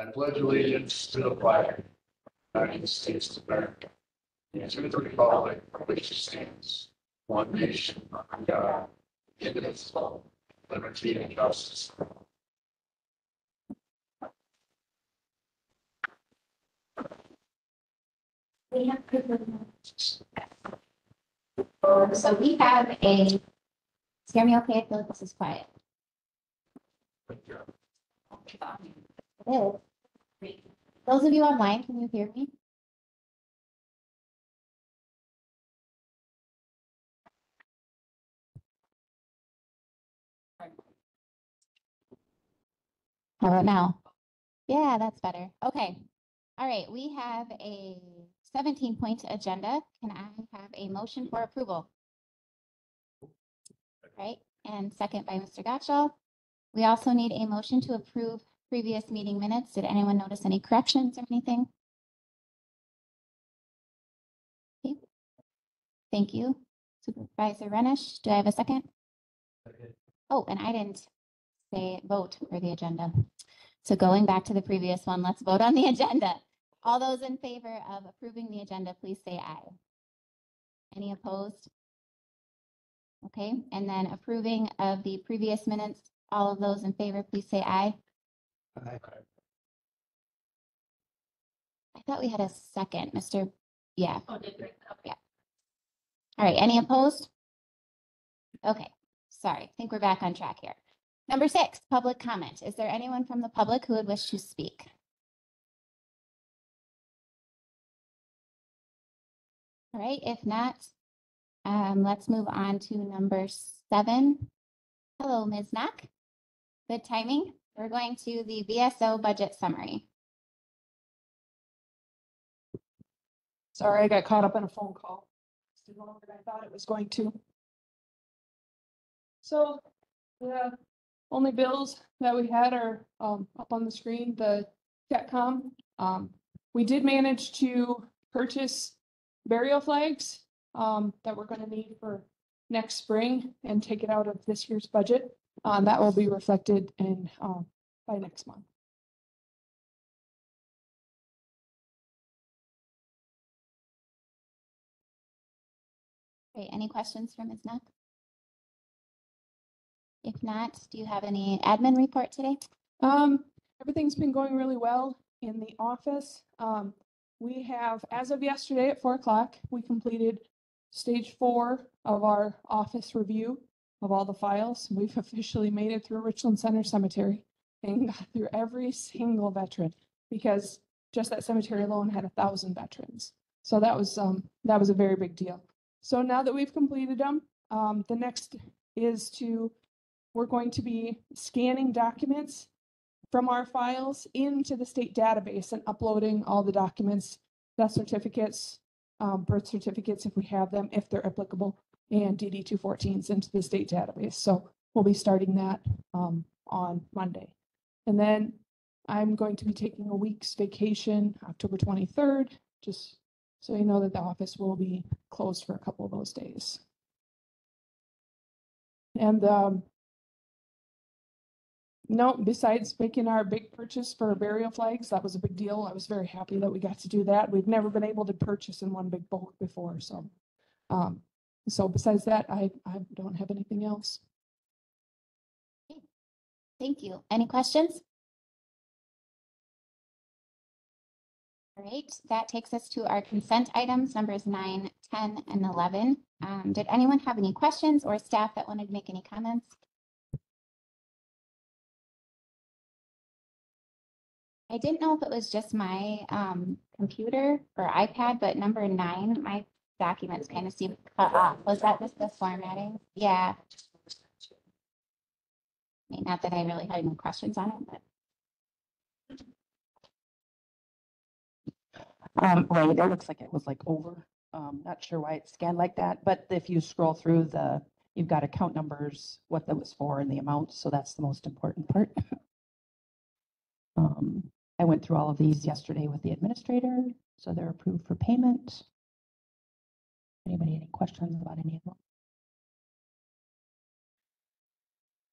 I pledge allegiance to the flag of the United States of America. And to the republic for which it stands, one nation, under God, indivisible, liberty and justice. We have. Oh, So we have a, hear me okay? I feel like this is quiet. It is. Those of you online, can you hear me? How about now? Yeah, that's better. Okay. All right, we have a seventeen point agenda. Can I have a motion for approval? Right, and second by Mr. Gottschall. We also need a motion to approve previous meeting minutes. Did anyone notice any corrections or anything? Okay. Thank you. Supervisor Renish, do I have a second? Oh, and I didn't say vote for the agenda. So going back to the previous one, let's vote on the agenda. All those in favor of approving the agenda, please say aye. Any opposed? Okay, and then approving of the previous minutes, all of those in favor, please say aye. I thought we had a second, Mr. Yeah. Yeah. All right, any opposed? Okay, sorry, I think we're back on track here. Number six, public comment. Is there anyone from the public who would wish to speak? All right, if not, um, let's move on to number seven. Hello, Ms. Knock. Good timing. We're going to the VSO budget summary. Sorry, I got caught up in a phone call. Longer than I thought it was going to. So, the only bills that we had are um up on the screen, the Catcom. Um, we did manage to purchase burial flags um that we're gonna need for next spring and take it out of this year's budget. Um, that will be reflected in um by next month. Great, any questions for Ms. Knock? If not, do you have any admin report today? Um, everything's been going really well in the office. Um, we have, as of yesterday at four o'clock, we completed stage four of our office review of all the files. We've officially made it through Richland Center Cemetery and got through every single veteran because just that cemetery alone had a thousand veterans. So that was, um, that was a very big deal. So now that we've completed them, um, the next is to, we're going to be scanning documents from our files into the state database and uploading all the documents, death certificates, um, birth certificates if we have them, if they're applicable, and DD two fourteens into the state database. So we'll be starting that um, on Monday. And then I'm going to be taking a week's vacation, October twenty-third, just so you know that the office will be closed for a couple of those days. And um, no, besides making our big purchase for burial flags, that was a big deal. I was very happy that we got to do that. We've never been able to purchase in one big bulk before, so. Um, so besides that, I, I don't have anything else. Thank you. Any questions? All right, that takes us to our consent items, numbers nine, 10, and eleven. Um, did anyone have any questions or staff that wanted to make any comments? I didn't know if it was just my um computer or iPad, but number nine, my documents kind of seem cut off. Was that just the formatting? Yeah. I mean, Not that I really had any questions on it, but. Um, right, it looks like it was like over, um, not sure why it's scanned like that, but if you scroll through the, you've got account numbers, what that was for and the amount, so that's the most important part. Um, I went through all of these yesterday with the administrator, so they're approved for payment. Anybody any questions about any of them?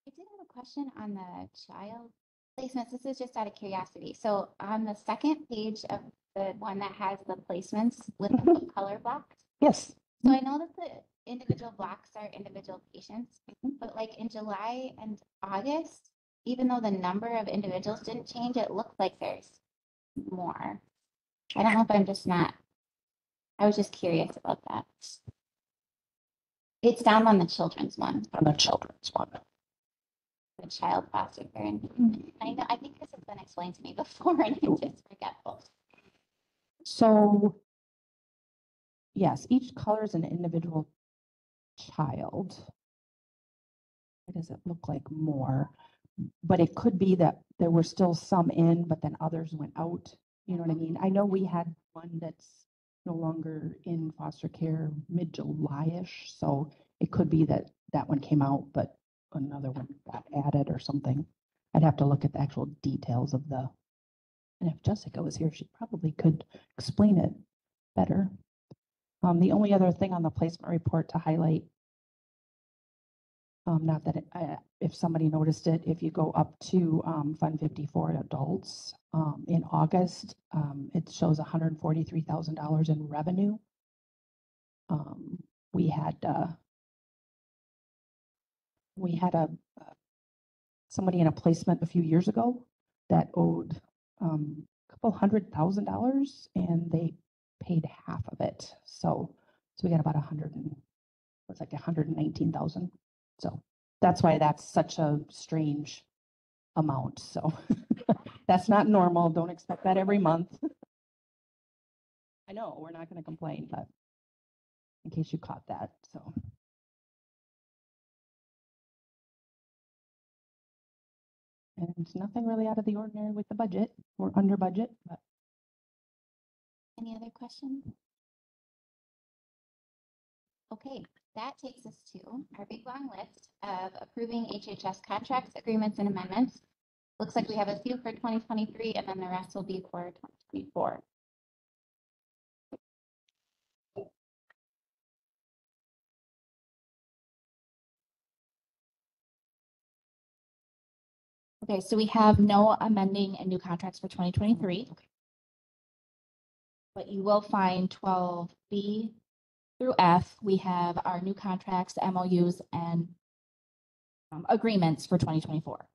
I did have a question on the child placements, this is just out of curiosity. So on the second page of the one that has the placements with the mm-hmm. color blocks. Yes. So I mm-hmm. know that the individual blocks are individual patients, mm-hmm. but like in July and August, even though the number of individuals didn't change, it looked like there's more. I don't know if I'm just not, I was just curious about that. It's down on the children's one, On the children's one. the child foster care. and I know, I think this has been explained to me before and I'm just forgetful. So yes, each color is an individual child. Why does it look like more? But it could be that there were still some in, but then others went out. You know what I mean? I know we had one that's no longer in foster care mid-July-ish, so it could be that that one came out, but another one got added or something. I'd have to look at the actual details of the, and if Jessica was here, she probably could explain it better. Um, the only other thing on the placement report to highlight, um, not that, it- if somebody noticed it, if you go up to, um, Fund fifty-four adults, um, in August, um, it shows hundred and forty-three thousand dollars in revenue. Um, we had, uh, we had a, uh, somebody in a placement a few years ago that owed, um, a couple hundred thousand dollars and they paid half of it. So, so we got about a hundred and, it was like hundred and nineteen thousand. So that's why that's such a strange amount. So that's not normal. Don't expect that every month. I know, we're not going to complain, but in case you caught that, so. And nothing really out of the ordinary with the budget. We're under budget, but Any other questions? Okay, that takes us to our big long list of approving HHS contracts, agreements, and amendments. Looks like we have a few for twenty twenty-three, and then the rest will be for twenty twenty-four. Okay, so we have no amending and new contracts for twenty twenty-three. But you will find twelve B through F, we have our new contracts, MOUs, and um, agreements for 2024.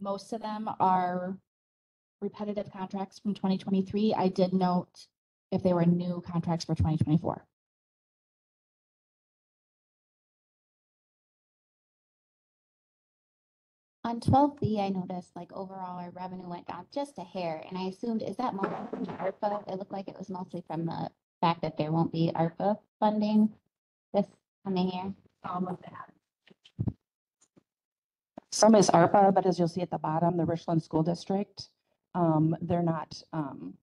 Most of them are repetitive contracts from 2023. I did note if they were new contracts for 2024. On twelve B, I noticed like overall our revenue went down just a hair, and I assumed, is that mostly from ARPA? It looked like it was mostly from the fact that there won't be ARPA funding this coming year. Some of that. Some is ARPA, but as you'll see at the bottom, the Richland School District, um, they're not, um,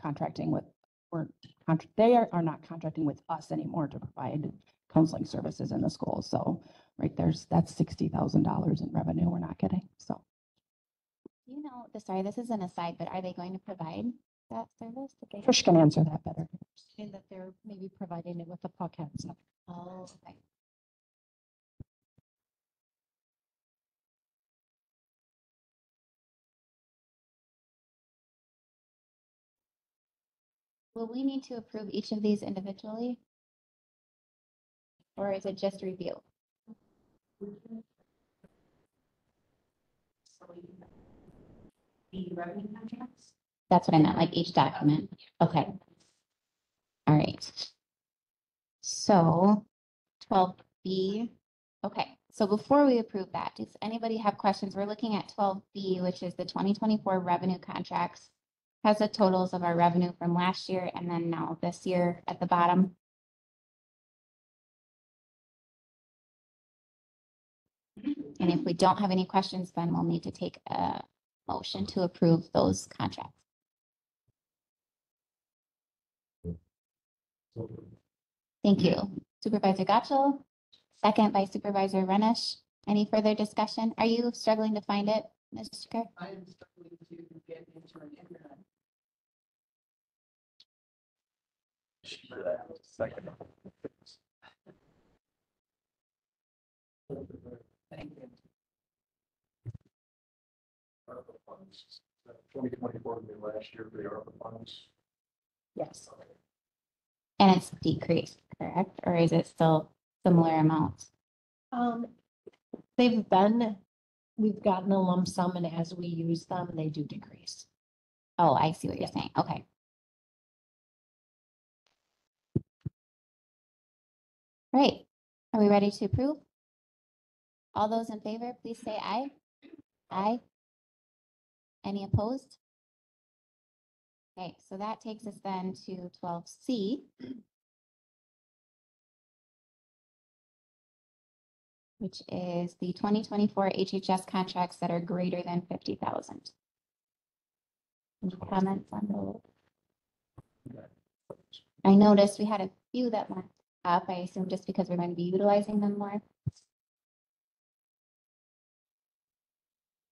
contracting with, or, contra- they are, are not contracting with us anymore to provide counseling services in the schools. So, right there's, that's sixty thousand dollars in revenue we're not getting, so. You know, the- sorry, this is an aside, but are they going to provide that service? Did they- Trish can answer that better. And that they're maybe providing it with the podcast. Oh, okay. Will we need to approve each of these individually? Or is it just review? The revenue contracts? That's what I meant, like each document. Okay. All right. So twelve B, okay, so before we approve that, does anybody have questions? We're looking at twelve B, which is the twenty twenty-four revenue contracts. Has the totals of our revenue from last year and then now this year at the bottom. And if we don't have any questions, then we'll need to take a motion to approve those contracts. Thank you. Supervisor Gottschall, second by Supervisor Renish. Any further discussion? Are you struggling to find it, Mr. Kerr? I am struggling to get into an internet. Second. Thank you. ARPA funds, twenty twenty-four, the last year for the ARPA funds. Yes. And it's decreased, correct? Or is it still similar amounts? Um, they've been, we've gotten a lump sum and as we use them, they do decrease. Oh, I see what you're saying. Okay. Right. Are we ready to approve? All those in favor, please say aye. Aye. Any opposed? Okay, so that takes us then to twelve C. Which is the twenty twenty-four HHS contracts that are greater than fifty thousand. Any comments on those? I noticed we had a few that went up, I assume just because we're going to be utilizing them more.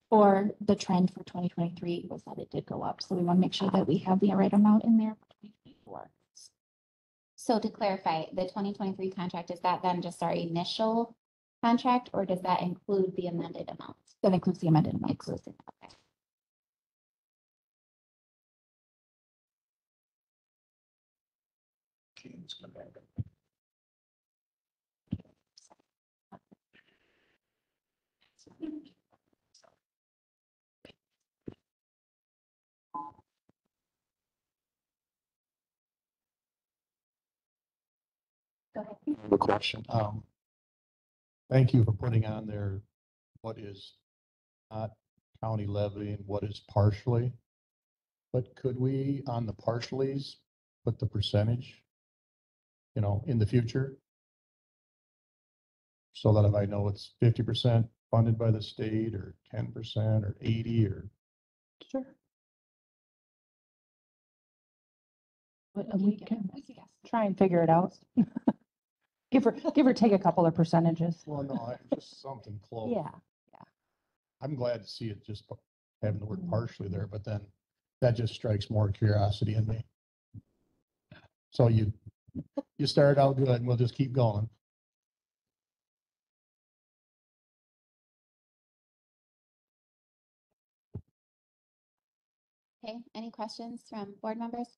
Or the trend for twenty twenty-three was that it did go up, so we want to make sure that we have the right amount in there for twenty twenty-four. So to clarify, the twenty twenty-three contract, is that then just our initial contract, or does that include the amended amount? That includes the amended amount. Inclusive, okay. Teams come back. Go ahead. A question. Um, thank you for putting on there what is not county levy and what is partially. But could we, on the partialies, put the percentage, you know, in the future? So that if I know it's fifty percent funded by the state or ten percent or eighty or, Sure. But we can try and figure it out. Give or, give or take a couple of percentages. well, no, I- just something close. Yeah, I'm glad to see it just having the word Mhm. partially there, but then that just strikes more curiosity in me. So you, you started out good and we'll just keep going. Okay, any questions from board members?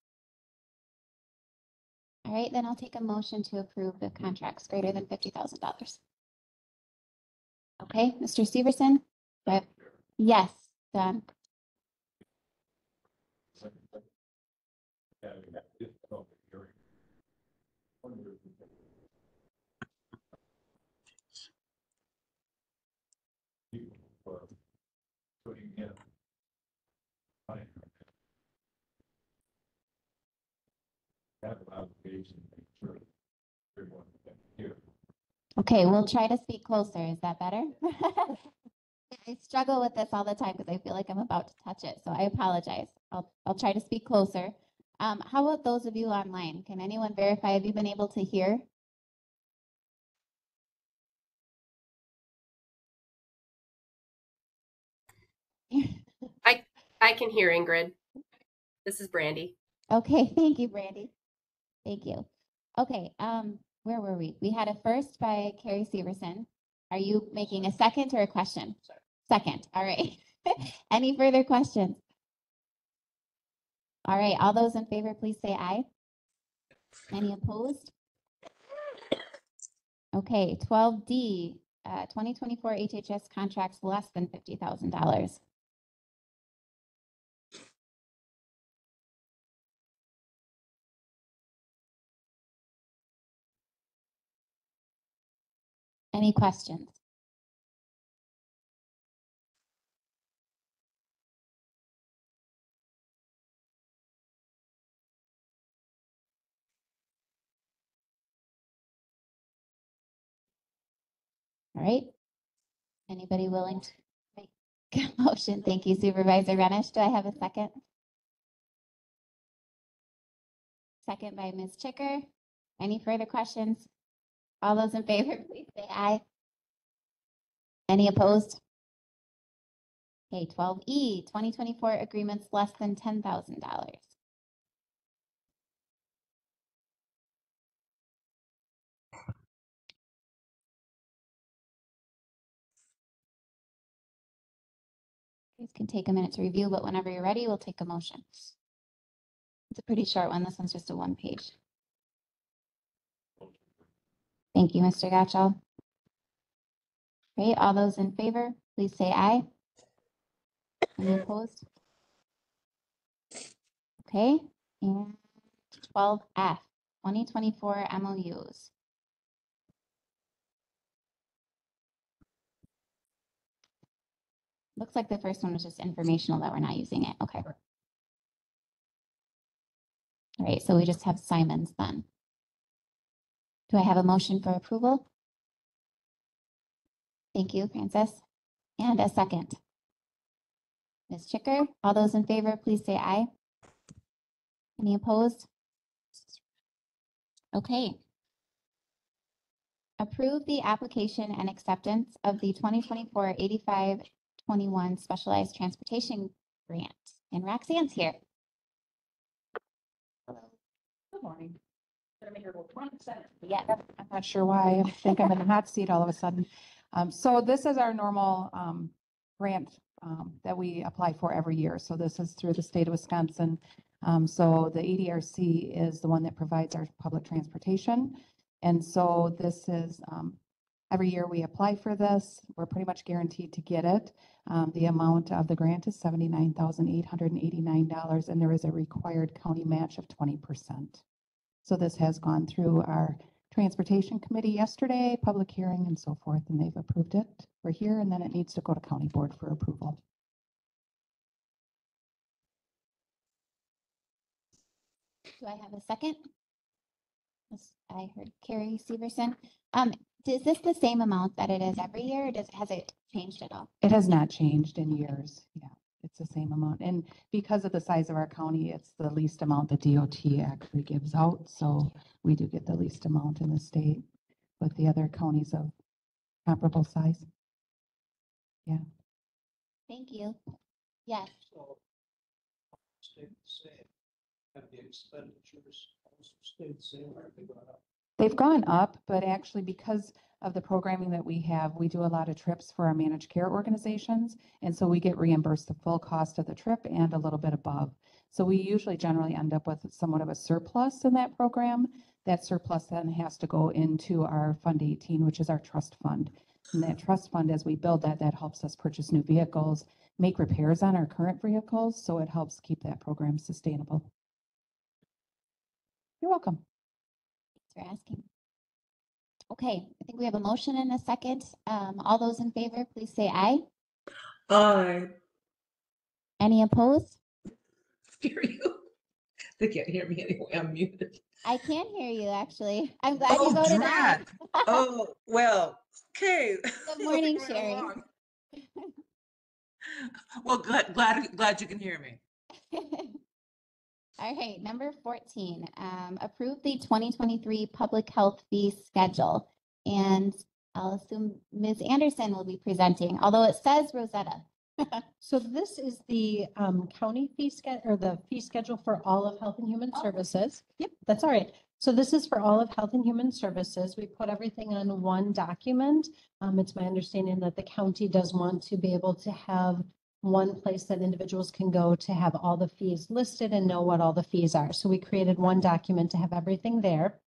All right, then I'll take a motion to approve the contracts greater than fifty thousand dollars. Okay, Mr. Severson? do I have- Yes, Don? Having that difficulty hearing. Wonder if we can- People, uh, Putting in. money. Have an obligation to make sure everyone can hear. Okay, we'll try to speak closer. Is that better? I struggle with this all the time because I feel like I'm about to touch it, so I apologize. I'll, I'll try to speak closer. Um, how about those of you online? Can anyone verify, have you been able to hear? I I can hear Ingrid. This is Brandy. Okay, thank you, Brandy. Thank you. Okay, um, where were we? We had a first by Carrie Severson. Are you making a second or a question? Second, all right. Any further questions? All right, all those in favor, please say aye. Any opposed? Okay, twelve D, uh, twenty twenty-four HHS contracts less than fifty thousand dollars. Any questions? All right. Anybody willing to make a motion? Thank you Supervisor Renish. Do I have a second? Second by Ms. Chicker. Any further questions? All those in favor, please say aye. Any opposed? Okay, twelve E, twenty twenty-four agreements less than ten thousand dollars. You can take a minute to review, but whenever you're ready, we'll take a motion. It's a pretty short one. This one's just a one page. Thank you, Mr. Gottschall. Great, all those in favor, please say aye. Any opposed? Okay, and twelve F, twenty twenty-four MOUs. Looks like the first one was just informational that we're not using it. Okay. All right, so we just have Simons then. Do I have a motion for approval? Thank you, Francis. And a second. Ms. Chicker, all those in favor, please say aye. Any opposed? Okay. Approve the application and acceptance of the 2024-8521 Specialized Transportation Grant. And Roxanne's here. Hello. Good morning. Gonna make her go front and. Yeah. I'm not sure why. I think I'm in the hot seat all of a sudden. Um, so this is our normal, um, grant, um, that we apply for every year. So this is through the state of Wisconsin. Um, so the ADRC is the one that provides our public transportation. And so this is, um, every year we apply for this. We're pretty much guaranteed to get it. Um, the amount of the grant is seventy-nine thousand eight hundred and eighty-nine dollars, and there is a required county match of twenty percent. So this has gone through our Transportation Committee yesterday, public hearing and so forth, and they've approved it. We're here, and then it needs to go to County Board for approval. Do I have a second? I heard Carrie Severson. Um, is this the same amount that it is every year? or Does, has it changed at all? It has not changed in years. Yeah, it's the same amount. And because of the size of our county, it's the least amount the DOT actually gives out. So we do get the least amount in the state with the other counties of comparable size. Yeah. Thank you. Yes, So, stayed the same. Have the expenditures also stayed the same, or have they gone up? They've gone up, but actually because of the programming that we have, we do a lot of trips for our managed care organizations. And so we get reimbursed the full cost of the trip and a little bit above. So we usually generally end up with somewhat of a surplus in that program. That surplus then has to go into our Fund 18, which is our trust fund. And that trust fund, as we build that, that helps us purchase new vehicles, make repairs on our current vehicles, so it helps keep that program sustainable. You're welcome. thanks for asking. Okay, I think we have a motion and a second. Um, all those in favor, please say aye. Aye. Any opposed? Hear you. They can't hear me anyway. I'm muted. I can hear you, actually. I'm glad you Oh, voted aye. drat. Oh, well, okay. Good morning, Moving right Sherry. along. Well, glad, glad, glad you can hear me. All right, number fourteen, um, approve the twenty twenty-three public health fee schedule. And I'll assume Ms. Anderson will be presenting, although it says Rosetta. So this is the um, county fee schedule, or the fee schedule for all of Health and Human Oh. Services. Yep, that's all right. So this is for all of Health and Human Services. We put everything on one document. Um, It's my understanding that the county does want to be able to have one place that individuals can go to have all the fees listed and know what all the fees are. So we created one document to have everything there.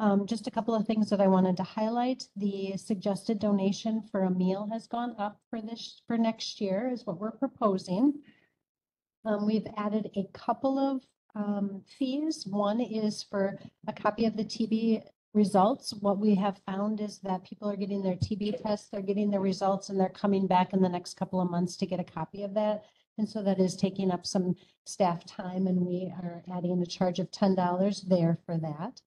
Um, just a couple of things that I wanted to highlight. The suggested donation for a meal has gone up for this, for next year is what we're proposing. Um, we've added a couple of, um, fees. One is for a copy of the TB results. What we have found is that people are getting their TB tests, they're getting their results, and they're coming back in the next couple of months to get a copy of that. And so that is taking up some staff time, and we are adding a charge of ten dollars there for that.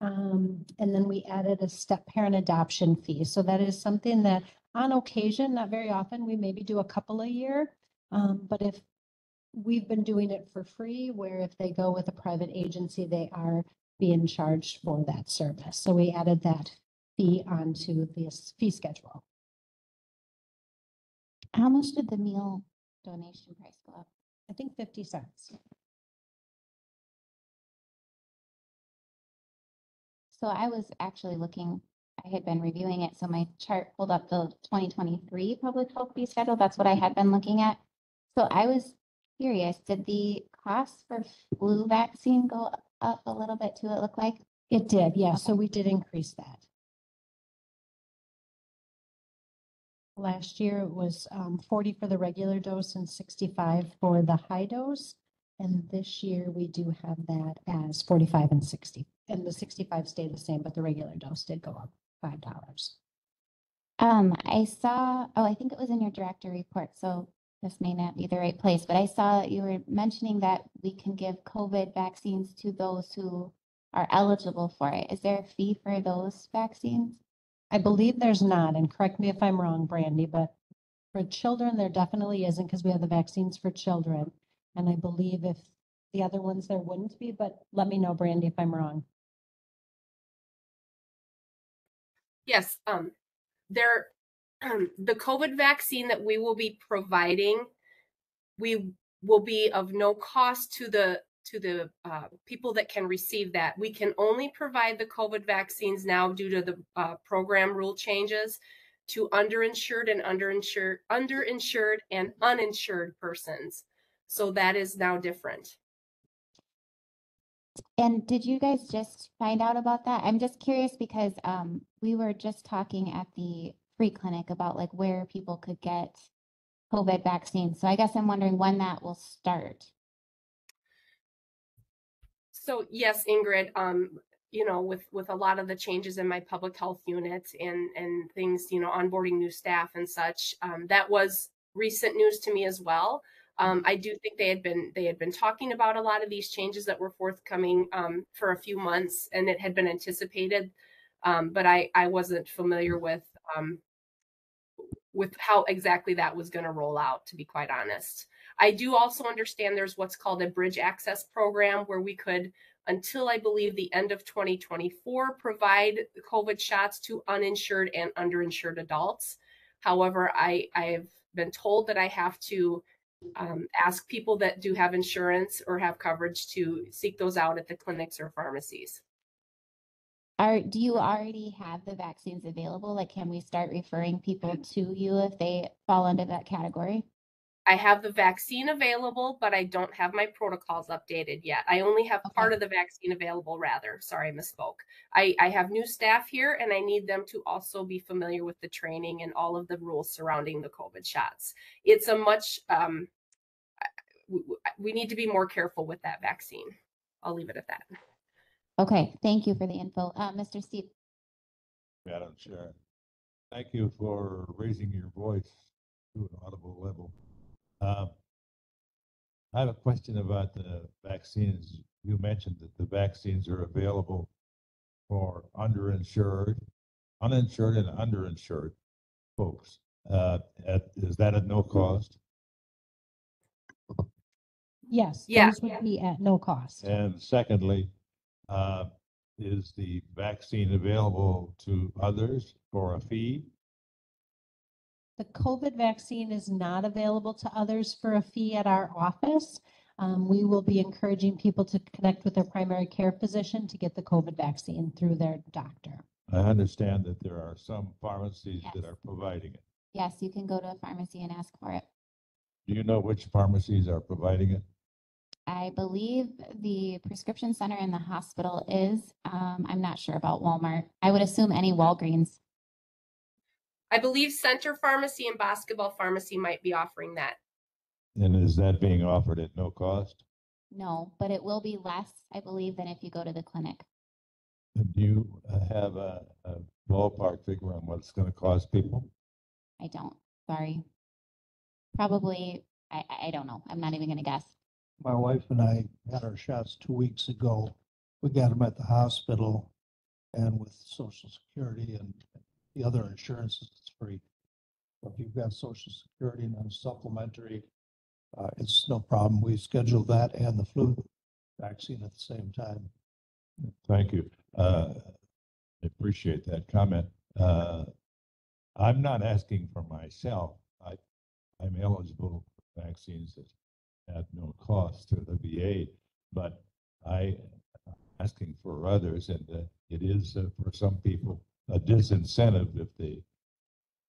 Um, and then we added a step parent adoption fee. So that is something that on occasion, not very often, we maybe do a couple a year. Um, but if we've been doing it for free, where if they go with a private agency, they are being charged for that service. So we added that fee onto this fee schedule. How much did the meal donation price go up? I think fifty cents. So I was actually looking, I had been reviewing it, so my chart pulled up the twenty twenty-three public health fee schedule. That's what I had been looking at. So I was curious, did the cost for flu vaccine go up a little bit too, it looked like? It did, yeah, so we did increase that. Last year it was um, forty for the regular dose and sixty-five for the high dose. And this year we do have that as forty-five and sixty, and the sixty-five stayed the same, but the regular dose did go up five dollars. Um, I saw, oh, I think it was in your director report, so this may not be the right place, but I saw that you were mentioning that we can give COVID vaccines to those who are eligible for it. Is there a fee for those vaccines? I believe there's not, and correct me if I'm wrong, Brandy, but for children, there definitely isn't because we have the vaccines for children. And I believe if the other ones there wouldn't be, but let me know, Brandy, if I'm wrong. Yes, um, there, the COVID vaccine that we will be providing, we will be of no cost to the to the uh, people that can receive that. We can only provide the COVID vaccines now due to the uh, program rule changes to underinsured and underinsured, underinsured and uninsured persons. So that is now different. And did you guys just find out about that? I'm just curious because um, we were just talking at the free clinic about like where people could get COVID vaccines. So I guess I'm wondering when that will start. So yes, Ingrid, um, you know, with with a lot of the changes in my public health unit and and things, you know, onboarding new staff and such, um, that was recent news to me as well. Um, I do think they had been they had been talking about a lot of these changes that were forthcoming um, for a few months, and it had been anticipated, um, but I I wasn't familiar with um, with how exactly that was going to roll out. To be quite honest, I do also understand there's what's called a bridge access program where we could, until I believe the end of 2024, provide COVID shots to uninsured and underinsured adults. However, I I've been told that I have to um, ask people that do have insurance or have coverage to seek those out at the clinics or pharmacies. Are do you already have the vaccines available? Like, can we start referring people to you if they fall under that category? I have the vaccine available, but I don't have my protocols updated yet. I only have Okay. part of the vaccine available, rather. Sorry, I misspoke. I, I have new staff here and I need them to also be familiar with the training and all of the rules surrounding the COVID shots. It's a much, um, we, we need to be more careful with that vaccine. I'll leave it at that. Okay, thank you for the info. Uh, Mr. Steve, Madam Chair. Thank you for raising your voice to an audible level. Um, I have a question about the vaccines. You mentioned that the vaccines are available for underinsured, uninsured and underinsured folks. Uh, at, is that at no cost? Yes, Yeah. those would be at no cost. And secondly, uh, is the vaccine available to others for a fee? The COVID vaccine is not available to others for a fee at our office. Um, we will be encouraging people to connect with their primary care physician to get the COVID vaccine through their doctor. I understand that there are some pharmacies that are providing it. yes, you can go to a pharmacy and ask for it. Do you know which pharmacies are providing it? I believe the prescription center in the hospital is, um, I'm not sure about Walmart. I would assume any Walgreens. I believe Center Pharmacy and Basketball Pharmacy might be offering that. And is that being offered at no cost? No, but it will be less, I believe, than if you go to the clinic. Do you uh, have a, a ballpark figure on what it's going to cost people? I don't, sorry. Probably, I, I- I don't know. I'm not even gonna guess. My wife and I had our shots two weeks ago. We got them at the hospital and with social security and the other insurances, it's free. So If you've got social security and then supplementary, uh, it's no problem. We scheduled that and the flu vaccine at the same time. Thank you. Uh, I appreciate that comment. Uh, I'm not asking for myself. I, I'm eligible for vaccines at, at no cost to the VA, but I am asking for others, and uh, it is uh, for some people a disincentive if they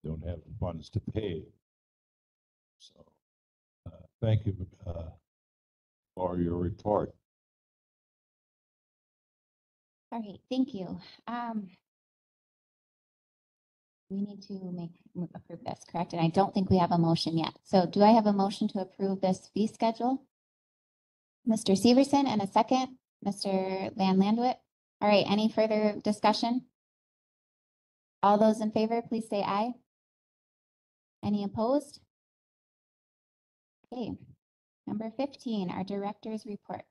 don't have the funds to pay. So uh, Thank you, uh, for your report. All right, thank you. Um, we need to make, approve this, correct? And I don't think we have a motion yet. So do I have a motion to approve this fee schedule? Mr. Severson and a second, Mr. Van Landwit. All right, any further discussion? All those in favor, please say aye. Any opposed? Okay, number fifteen, our director's report.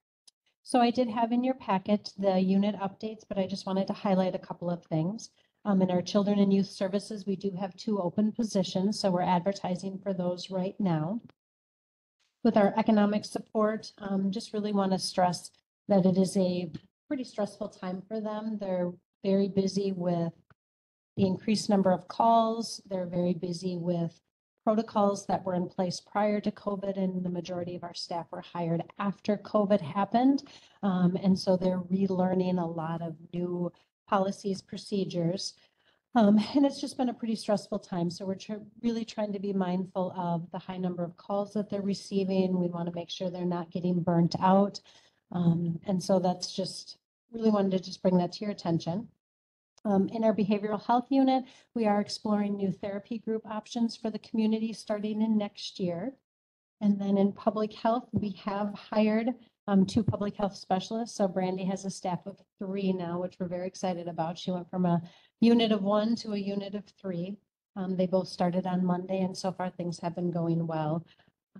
So I did have in your packet the unit updates, but I just wanted to highlight a couple of things. Um, in our children and youth services, we do have two open positions, so we're advertising for those right now. With our economic support, um, just really want to stress that it is a pretty stressful time for them. They're very busy with the increased number of calls. They're very busy with protocols that were in place prior to COVID, and the majority of our staff were hired after COVID happened. Um, and so they're relearning a lot of new policies, procedures. Um, and it's just been a pretty stressful time. So we're tr- really trying to be mindful of the high number of calls that they're receiving. We want to make sure they're not getting burnt out. Um, and so that's just really wanted to just bring that to your attention. Um, in our behavioral health unit, we are exploring new therapy group options for the community starting in next year. And then in public health, we have hired um, two public health specialists. So Brandy has a staff of three now, which we're very excited about. She went from a unit of one to a unit of three. Um, they both started on Monday and so far things have been going well.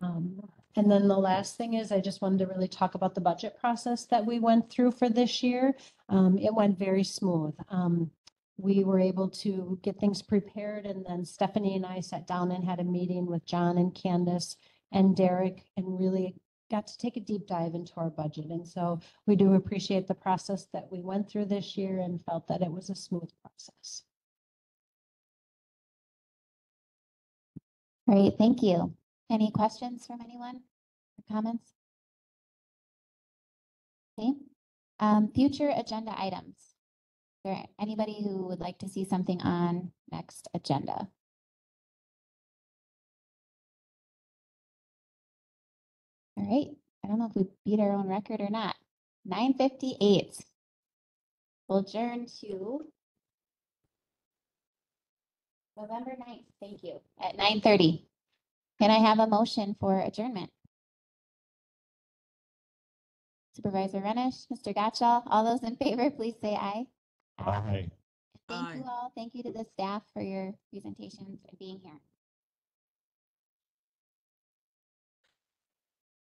Um, and then the last thing is I just wanted to really talk about the budget process that we went through for this year. Um, it went very smooth. Um, we were able to get things prepared and then Stephanie and I sat down and had a meeting with John and Candace and Derek and really got to take a deep dive into our budget. And so we do appreciate the process that we went through this year and felt that it was a smooth process. Right, thank you. Any questions from anyone or comments? Okay, um, future agenda items. Is there anybody who would like to see something on next agenda? All right, I don't know if we beat our own record or not. Nine fifty-eight. We'll adjourn to November 9th, thank you, at nine thirty. Can I have a motion for adjournment? Supervisor Renish, Mr. Gottschall, all those in favor, please say aye. Aye. Thank you all. Thank you to the staff for your presentations and being here.